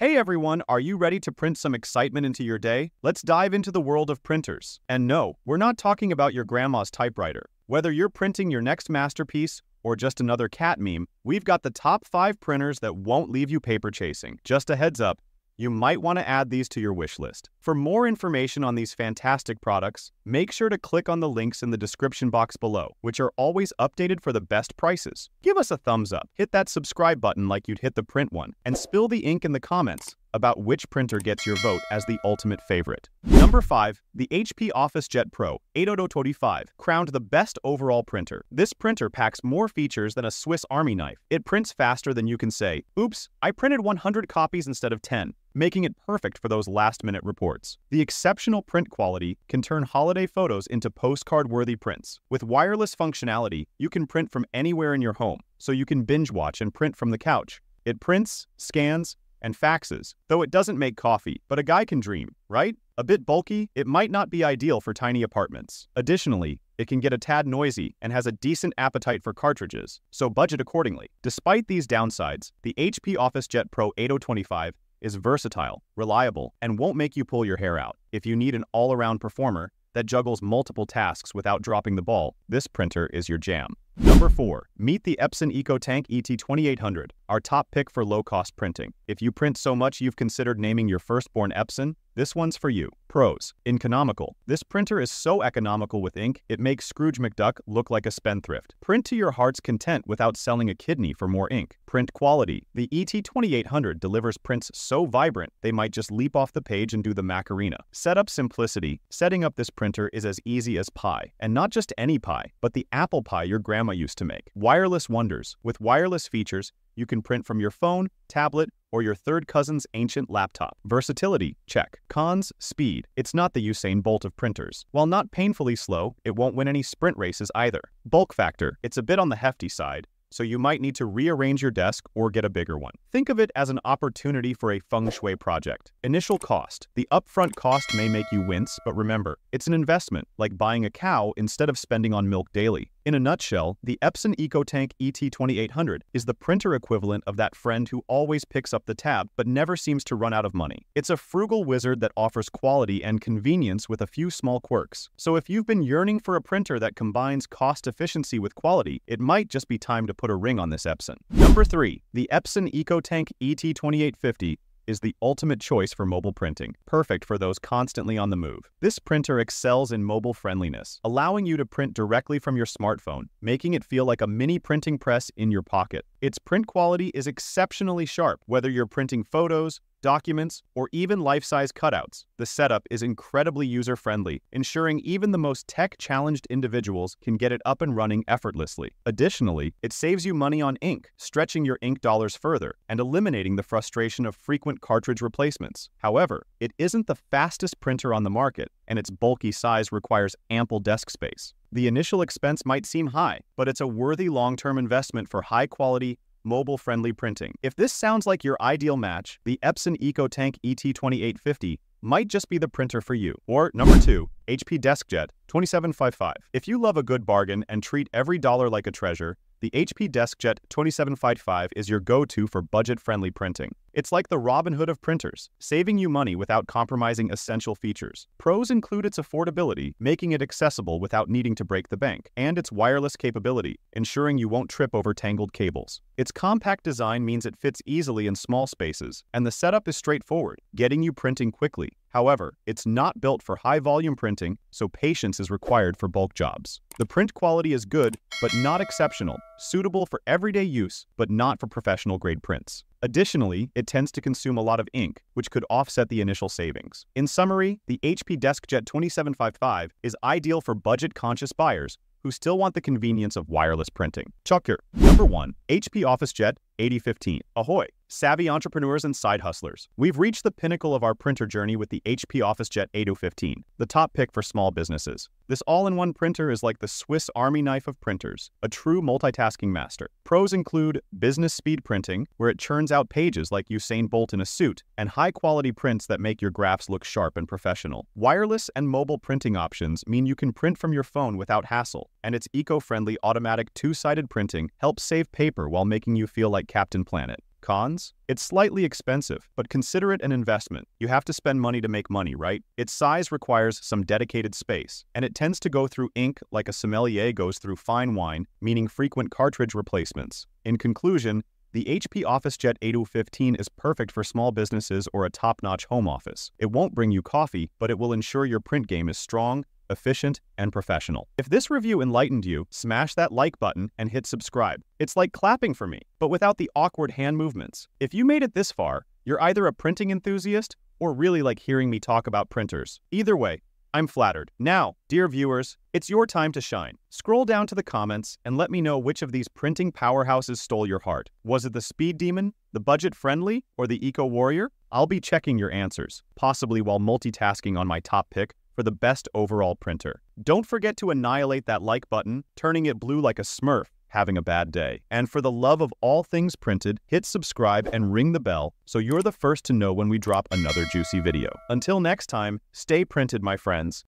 Hey everyone, are you ready to print some excitement into your day? Let's dive into the world of printers. And no, we're not talking about your grandma's typewriter. Whether you're printing your next masterpiece or just another cat meme, we've got the top 5 printers that won't leave you paper chasing. Just a heads up, you might want to add these to your wish list. For more information on these fantastic products, make sure to click on the links in the description box below, which are always updated for the best prices. Give us a thumbs up, hit that subscribe button like you'd hit the print one, and spill the ink in the comments about which printer gets your vote as the ultimate favorite. Number 5. The HP OfficeJet Pro 8025 crowned the best overall printer. This printer packs more features than a Swiss Army knife. It prints faster than you can say, oops, I printed 100 copies instead of 10 making it perfect for those last-minute reports. The exceptional print quality can turn holiday photos into postcard-worthy prints. With wireless functionality, you can print from anywhere in your home, so you can binge watch and print from the couch. It prints, scans, and faxes, though it doesn't make coffee, but a guy can dream, right? A bit bulky, it might not be ideal for tiny apartments. Additionally, it can get a tad noisy and has a decent appetite for cartridges, so budget accordingly. Despite these downsides, the HP OfficeJet Pro 8025 is versatile, reliable, and won't make you pull your hair out. If you need an all-around performer that juggles multiple tasks without dropping the ball, this printer is your jam. Number 4. Meet the Epson EcoTank ET2800, our top pick for low-cost printing. If you print so much you've considered naming your firstborn Epson, this one's for you. Pros. Economical. This printer is so economical with ink, it makes Scrooge McDuck look like a spendthrift. Print to your heart's content without selling a kidney for more ink. Print quality. The ET2800 delivers prints so vibrant, they might just leap off the page and do the Macarena. Setup simplicity. Setting up this printer is as easy as pie. And not just any pie, but the apple pie your grandma used to make. Wireless wonders. With wireless features, you can print from your phone, tablet, or your third cousin's ancient laptop. Versatility, check. Cons, speed. It's not the Usain Bolt of printers. While not painfully slow, it won't win any sprint races either. Bulk factor. It's a bit on the hefty side, so you might need to rearrange your desk or get a bigger one. Think of it as an opportunity for a feng shui project. Initial cost. The upfront cost may make you wince, but remember, it's an investment, like buying a cow instead of spending on milk daily. In a nutshell, the Epson EcoTank ET2800 is the printer equivalent of that friend who always picks up the tab but never seems to run out of money. It's a frugal wizard that offers quality and convenience with a few small quirks. So if you've been yearning for a printer that combines cost efficiency with quality, it might just be time to put a ring on this Epson. Number 3. The Epson EcoTank ET2850 is the ultimate choice for mobile printing, perfect for those constantly on the move. This printer excels in mobile friendliness, allowing you to print directly from your smartphone, making it feel like a mini printing press in your pocket. Its print quality is exceptionally sharp, whether you're printing photos, documents, or even life-size cutouts. The setup is incredibly user-friendly, ensuring even the most tech-challenged individuals can get it up and running effortlessly. Additionally, it saves you money on ink, stretching your ink dollars further and eliminating the frustration of frequent cartridge replacements. However, it isn't the fastest printer on the market, and its bulky size requires ample desk space. The initial expense might seem high, but it's a worthy long-term investment for high-quality, mobile-friendly printing. If this sounds like your ideal match, the Epson EcoTank ET2850 might just be the printer for you. Or number two, HP DeskJet 2755. If you love a good bargain and treat every dollar like a treasure, the HP DeskJet 2755 is your go-to for budget-friendly printing. It's like the Robin Hood of printers, saving you money without compromising essential features. Pros include its affordability, making it accessible without needing to break the bank, and its wireless capability, ensuring you won't trip over tangled cables. Its compact design means it fits easily in small spaces, and the setup is straightforward, getting you printing quickly. However, it's not built for high-volume printing, so patience is required for bulk jobs. The print quality is good, but not exceptional, suitable for everyday use, but not for professional-grade prints. Additionally, it tends to consume a lot of ink, which could offset the initial savings. In summary, the HP DeskJet 2755 is ideal for budget-conscious buyers who still want the convenience of wireless printing. Chuck Chucker. Number 1. HP OfficeJet 8015. Ahoy! Savvy entrepreneurs and side hustlers. We've reached the pinnacle of our printer journey with the HP OfficeJet 8015, the top pick for small businesses. This all-in-one printer is like the Swiss Army knife of printers, a true multitasking master. Pros include business speed printing, where it churns out pages like Usain Bolt in a suit, and high-quality prints that make your graphs look sharp and professional. Wireless and mobile printing options mean you can print from your phone without hassle, and its eco-friendly automatic two-sided printing helps save paper while making you feel like Captain Planet. Cons? It's slightly expensive, but consider it an investment. You have to spend money to make money, right? Its size requires some dedicated space, and it tends to go through ink like a sommelier goes through fine wine, meaning frequent cartridge replacements. In conclusion, the HP OfficeJet 8015 is perfect for small businesses or a top-notch home office. It won't bring you coffee, but it will ensure your print game is strong, efficient, and professional. If this review enlightened you, smash that like button and hit subscribe. It's like clapping for me, but without the awkward hand movements. If you made it this far, you're either a printing enthusiast or really like hearing me talk about printers. Either way, I'm flattered. Now, dear viewers, it's your time to shine. Scroll down to the comments and let me know which of these printing powerhouses stole your heart. Was it the Speed Demon, the Budget Friendly, or the Eco Warrior? I'll be checking your answers, possibly while multitasking on my top pick for the best overall printer. Don't forget to annihilate that like button, turning it blue like a smurf having a bad day. And for the love of all things printed, hit subscribe and ring the bell so you're the first to know when we drop another juicy video. Until next time, stay printed, my friends.